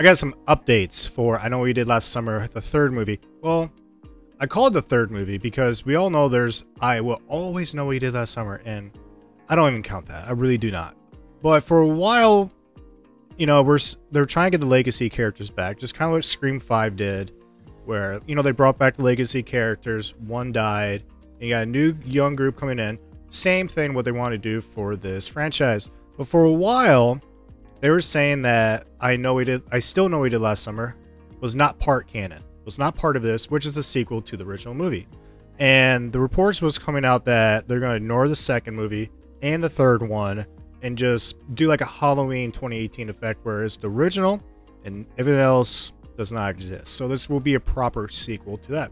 I got some updates for I know you did last summer, the third movie. Well, I call it the third movie because we all know there's I will always know what you did last summer, and I don't even count that. I really do not. But for a while, you know, we're they're trying to get the legacy characters back, just kind of like Scream Five did, where you know they brought back the legacy characters. One died, and you got a new young group coming in. Same thing what they want to do for this franchise. But for a while, they were saying that I know we did, I still know we did last summer, was not part canon, was not part of this, which is a sequel to the original movie. And the reports was coming out that they're going to ignore the second movie and the third one and just do like a Halloween 2018 effect where it's the original and everything else does not exist. So this will be a proper sequel to that.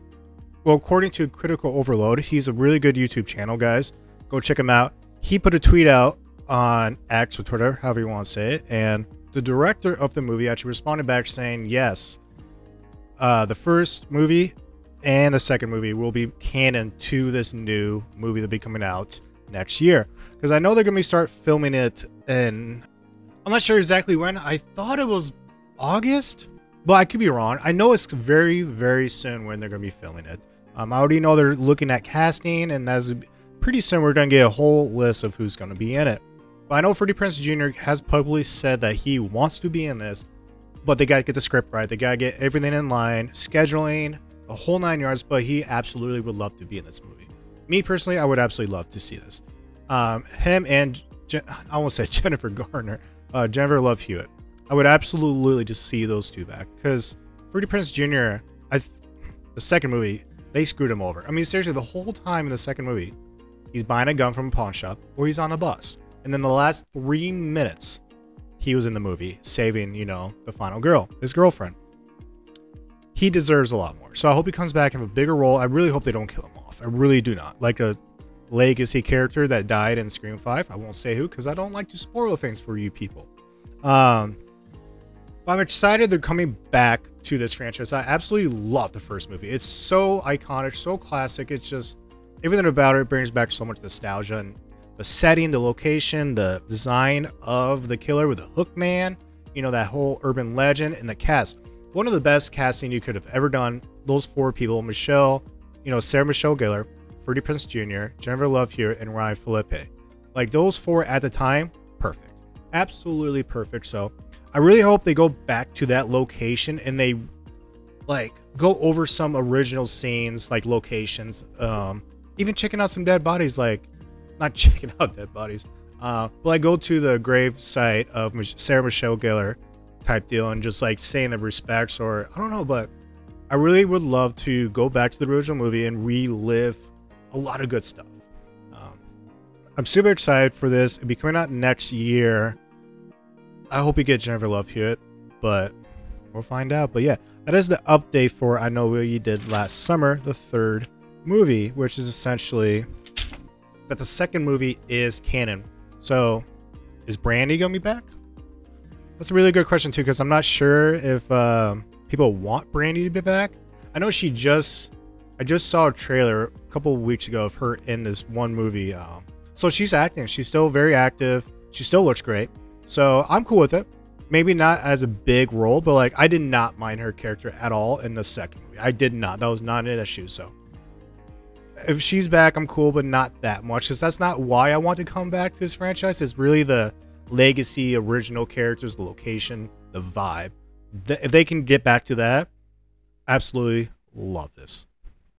Well, according to Critical Overload, he's a really good YouTube channel, guys. Go check him out. He put a tweet out on X or Twitter, however you want to say it, and the director of the movie actually responded back saying, "Yes, uh, the first movie and the second movie will be canon to this new movie that'll be coming out next year." Because I know they're gonna be start filming it in. I'm not sure exactly when. I thought it was August, but I could be wrong. I know it's very, very soon when they're gonna be filming it. Um, I already know they're looking at casting, and that's pretty soon we're gonna get a whole list of who's gonna be in it. But I know Freddie Prinze Jr. has publicly said that he wants to be in this, but they got to get the script right. They got to get everything in line, scheduling, a whole nine yards. But he absolutely would love to be in this movie. Me personally, I would absolutely love to see this. Um, him and Je- I almost said Jennifer Garner, uh, Jennifer Love Hewitt. I would absolutely just see those two back because Freddie Prinze Jr. I, the second movie, they screwed him over. I mean, seriously, the whole time in the second movie, he's buying a gun from a pawn shop or he's on a bus and then the last three minutes, he was in the movie, saving, you know, the final girl, his girlfriend. He deserves a lot more. So I hope he comes back and have a bigger role. I really hope they don't kill him off. I really do not. Like a legacy character that died in Scream 5. I won't say who because I don't like to spoil things for you people. Um, but I'm excited they're coming back to this franchise. I absolutely love the first movie. It's so iconic, so classic. It's just everything about it brings back so much nostalgia and the setting, the location, the design of the killer with the hook man, you know, that whole urban legend, and the cast. One of the best casting you could have ever done. Those four people Michelle, you know, Sarah Michelle Gellar, Freddie Prinze Jr., Jennifer Love Hewitt, and Ryan Phillippe. Like those four at the time, perfect. Absolutely perfect. So I really hope they go back to that location and they like go over some original scenes, like locations. Um, even checking out some dead bodies, like not checking out dead bodies. Uh, but I go to the grave site of Sarah Michelle Gellar type deal and just like saying the respects or I don't know, but I really would love to go back to the original movie and relive a lot of good stuff. Um, I'm super excited for this. It'll be coming out next year. I hope we get Jennifer Love Hewitt, but we'll find out. But yeah, that is the update for I Know What You Did Last Summer, the third movie, which is essentially that the second movie is canon. So, is Brandy gonna be back? That's a really good question too, because I'm not sure if uh, people want Brandy to be back. I know she just, I just saw a trailer a couple weeks ago of her in this one movie. Um, so she's acting. She's still very active. She still looks great. So I'm cool with it. Maybe not as a big role, but like I did not mind her character at all in the second movie. I did not. That was not an issue. So if she's back, I'm cool, but not that much because that's not why I want to come back to this franchise. It's really the legacy, original characters, the location, the vibe. if they can get back to that, absolutely love this.